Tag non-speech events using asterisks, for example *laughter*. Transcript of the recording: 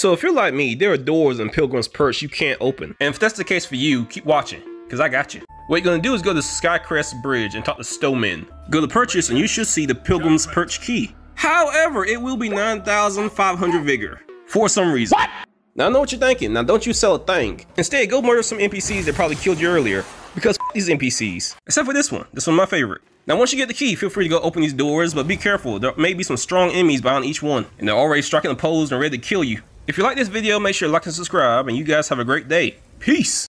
So if you're like me, there are doors in Pilgrim's Perch you can't open. And if that's the case for you, keep watching, because I got you. What you're gonna do is go to Skyrest Bridge and talk to Stowman. Go to purchase and you should see the Pilgrim's Perch key. However, it will be 9,500 vigor. For some reason. What? Now I know what you're thinking. Now don't you sell a thing. Instead, go murder some NPCs that probably killed you earlier. Because *laughs* these NPCs. Except for this one. This one's my favorite. Now once you get the key, feel free to go open these doors, but be careful. There may be some strong enemies behind each one. And they're already striking a pose and ready to kill you. If you like this video, make sure to like and subscribe, and you guys have a great day. Peace!